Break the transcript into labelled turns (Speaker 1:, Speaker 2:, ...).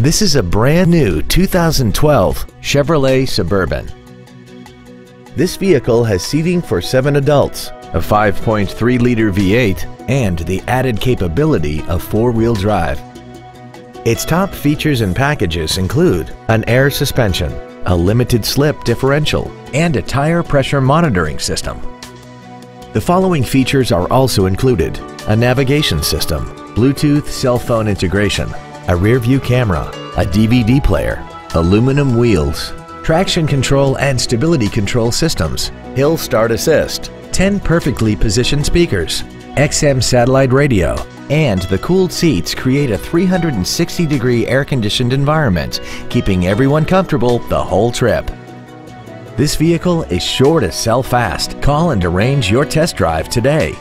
Speaker 1: This is a brand new 2012 Chevrolet Suburban. This vehicle has seating for seven adults, a 5.3-liter V8, and the added capability of four-wheel drive. Its top features and packages include an air suspension, a limited slip differential, and a tire pressure monitoring system. The following features are also included. A navigation system, Bluetooth cell phone integration, a rear view camera, a DVD player, aluminum wheels, traction control and stability control systems, hill start assist, 10 perfectly positioned speakers, XM satellite radio, and the cooled seats create a 360 degree air conditioned environment, keeping everyone comfortable the whole trip. This vehicle is sure to sell fast. Call and arrange your test drive today.